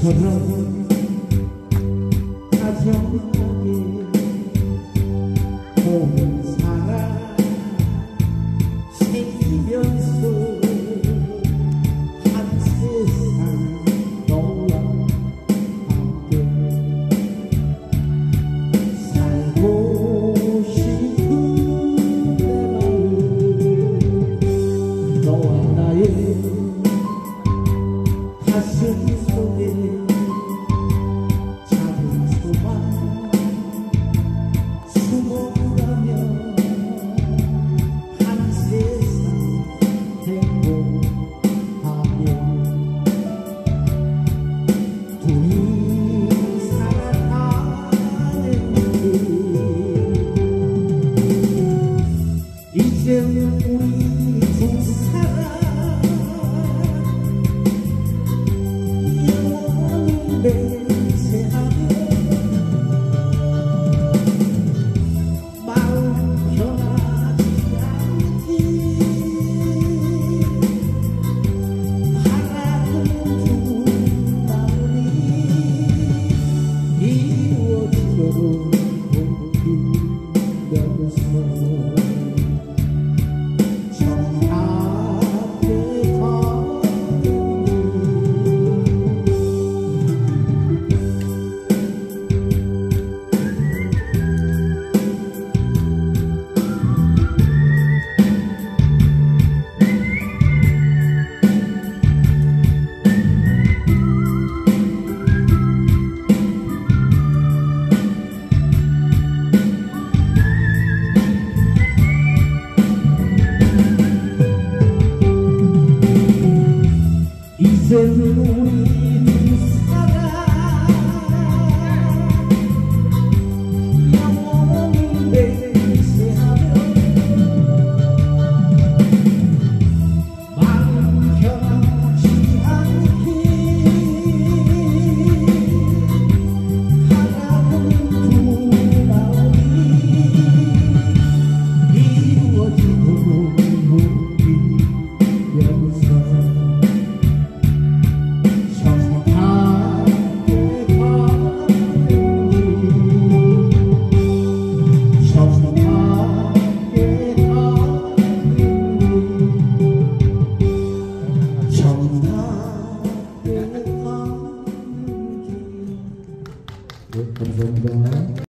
서로 다정하게 몸 사랑 생기면서 한 세상 너와 함께 살고 싶은 내 마음 너와 나의 가슴 Senhor. 前路